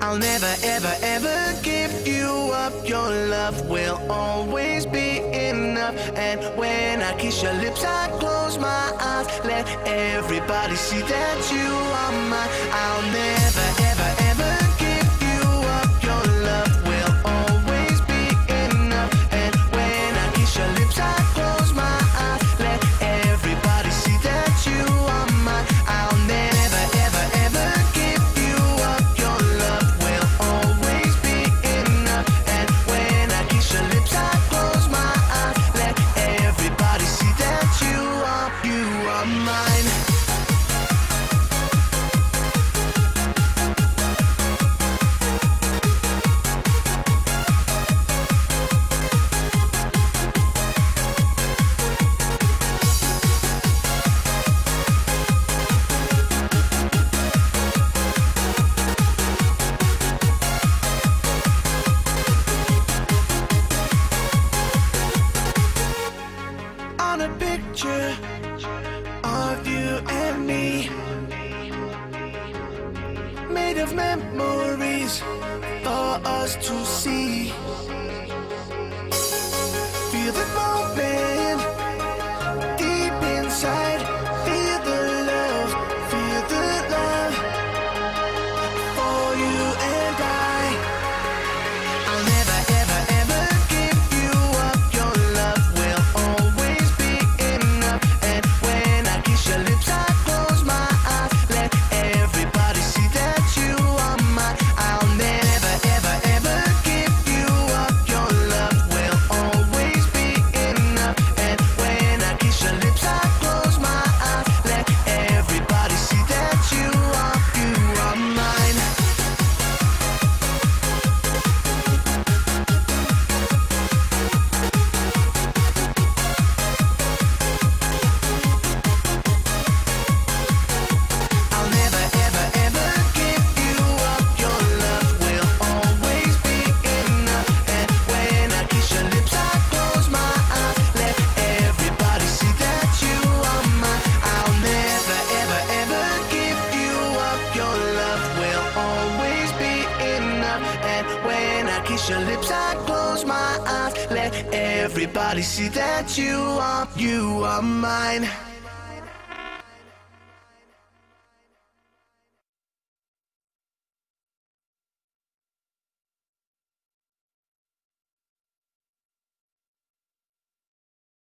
I'll never, ever, ever give you up. Your love will always be enough. And when I kiss your lips, I close my eyes. Let everybody see that you are mine. I'll never. a picture of you and me. Made of memories for us to see. When I kiss your lips, I close my eyes. Let everybody see that you are, you are mine.